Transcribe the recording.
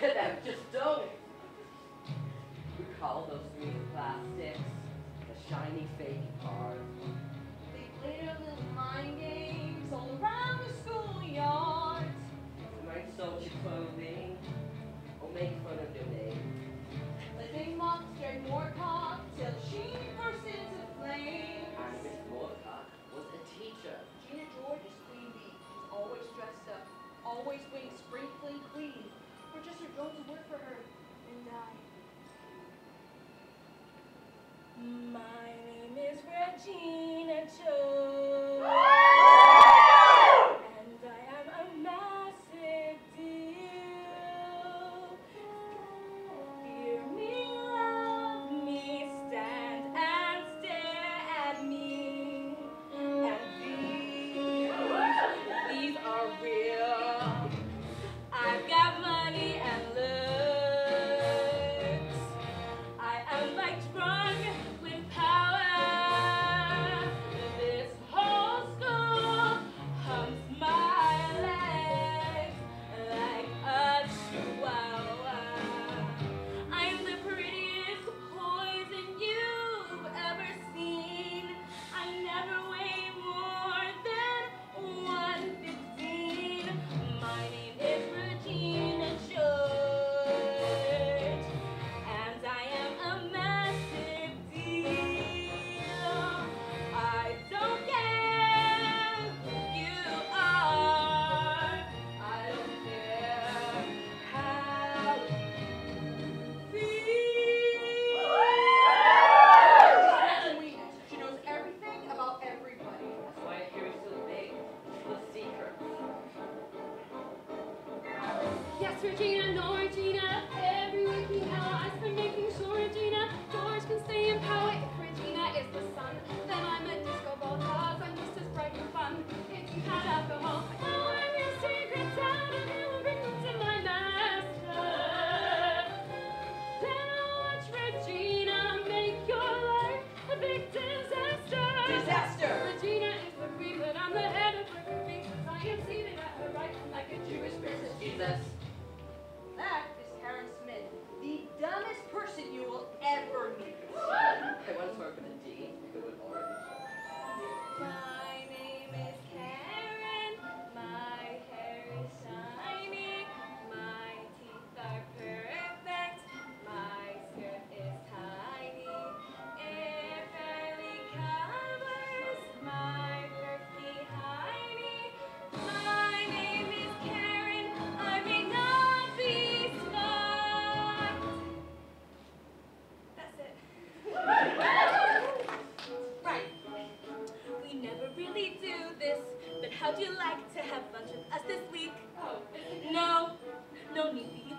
at them, just don't. We call those green plastics the shiny fake cars. They play their little mind games all around the schoolyard. They might insult your clothing or make fun of your name. But they mock Jerry Norbury till she burst into flames. And Miss Norbury was a teacher. Gina George is queen bee. She's always dressed up, always being Sprinkling clean. Professor go to work for her and die. My name is Reggie. Yes, Regina, no have a bunch of us this week? No, no need